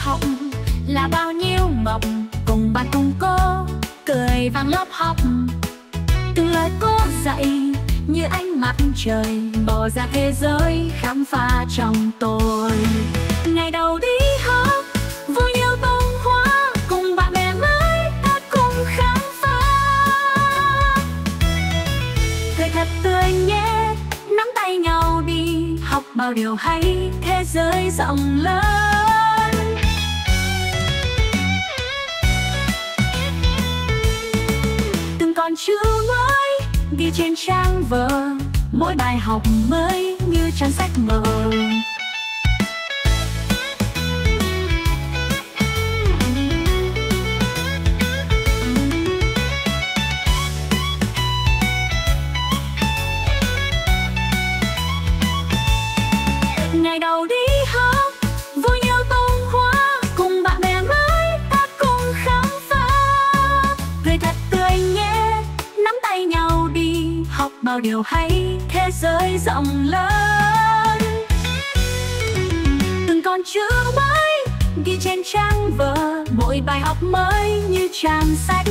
học là bao nhiêu mộng, cùng bạn cùng cô cười vang lớp học từng lời cô dạy như ánh mặt trời bỏ ra thế giới khám phá trong tôi. Ngày đầu đi học, vui như bông hoa, cùng bạn bè mới ta cùng khám phá. Thời thật tươi nhé, nắm tay nhau đi, học bao điều hay, thế giới rộng lớn. Còn chưa chữ mới ghi trên trang vở, mỗi bài học mới như trang sách mở ngày đầu đi học bao điều hay, thế giới rộng lớn. Từng con chữ mới ghi trên trang vở, mỗi bài học mới như trang sách.